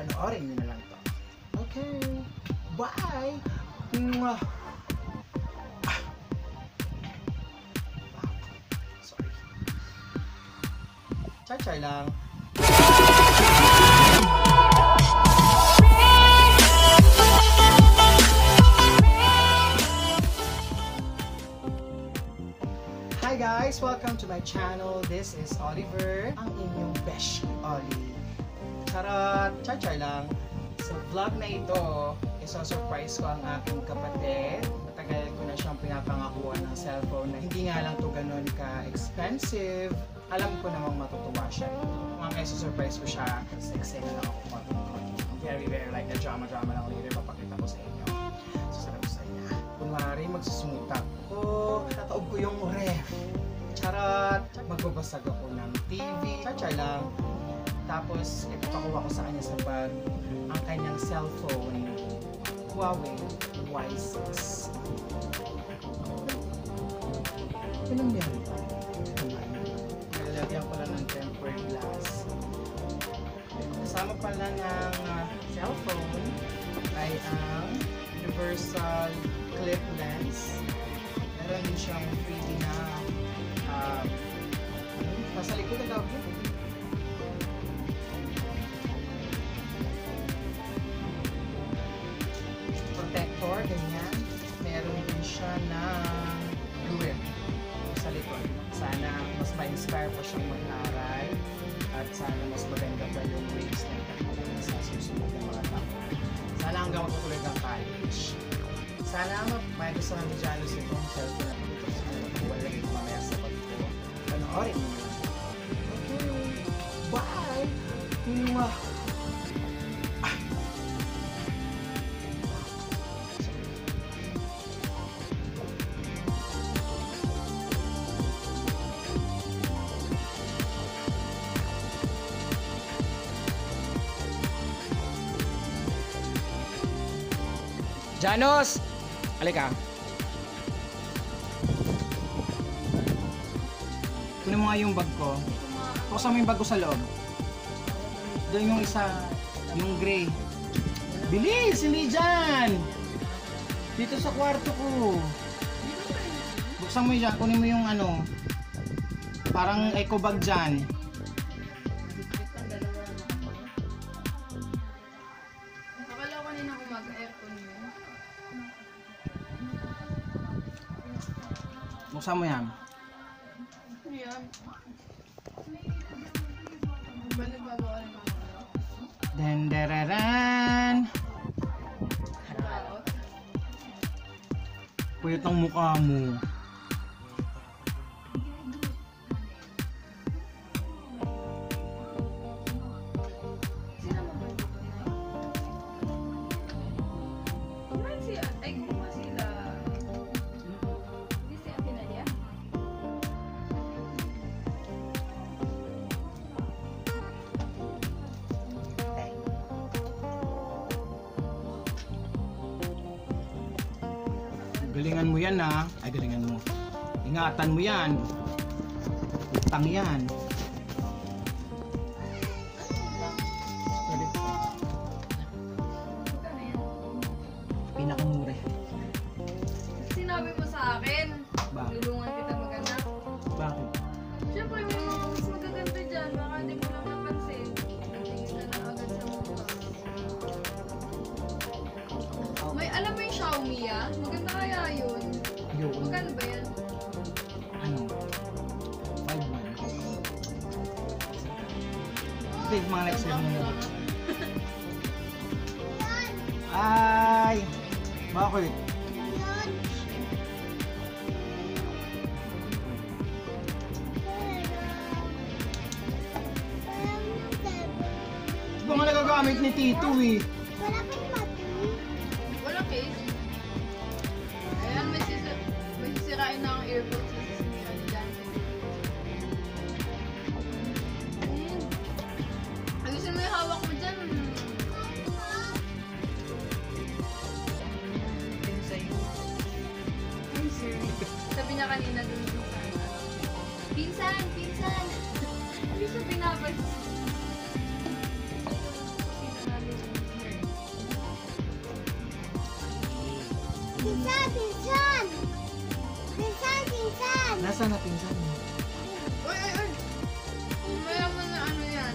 Panoorin nyo na lang to. Okay. Bye! Mwah! Ah. Sorry. Lang. Hi guys! Welcome to my channel. This is Oliver, ang inyong beshi Oli. Charot! Char-char lang. Sa vlog na ito, iso-surprise ko ang aking kapatid. Matagal ko na siyang pinapangakuha ng cellphone na hindi nga lang to ganun ka-expensive. Alam ko namang matutuwa siya. Mga kaya surprise ko siya. Na lang ako konti-konti. Very, very like the drama-drama lang later. Papakita ko sa inyo. Susunod ko sa inyo. Kunwari, magsusungitap ko. Tataob ko yung ref. Charot! Magbabasag ako ng TV. Char-char lang. Tapos, ipapakuha ko sa kanya sa bag ang kanyang cellphone. Huawei Y6. Anong yan? Nalagyan ko lang ng tempered glass. Kasama pala ng uh, cellphone ay ang universal clip lens. Meron din siyang 3D mas ma-inspire pa siyang mag-aral at sana mas maganda pa yung ways na itakbo sa susunod ng mga tao. Sana hanggang magpatuloy ng college. Sana may gusto kami dyan sa itong cellphone na ito sa. Wala ito mamaya sa pag ko. Panoorin niyo. Okay. Bye! Mwah! Janos! Halika. Kunin mo nga yung bag ko. Buksan mo yung bag ko sa loob. Doon yung isa, yung gray. Bilis! Hindi dyan! Dito sa kwarto ko. Buksan mo yan. Kunin mo yung ano. Parang eco bag dyan. Akala ko kanina umaga-aircon yun. Buksan mo yan. Ayan. Ba nagbabawal ng mga? Denderaran! Puyat ang mukha mo. Galingan mo yan ha. Ay, galingan mo. Ingatan mo yan. Utang yan. Alam mo yung Xiaomi ah? Maganda kaya yun. Ayoko. Magkano ba yan? Ano? 5-1. Big mga next level mo. Ay! Bakit? Ito nga nagagamit ni Tito eh. Wala may sisirain na ang earbuds Nasaan na pinsan mo? Uy, uy, uy! Mayaman na ano yan.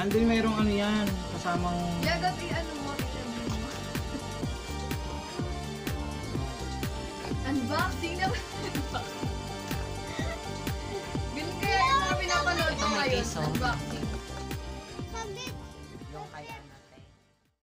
Andun mayroong ano yan, kasamang... Yeah, dati ano mo. Unboxing na Ganun kaya yung mga pinapanood ko ngayon. oh. Unboxing.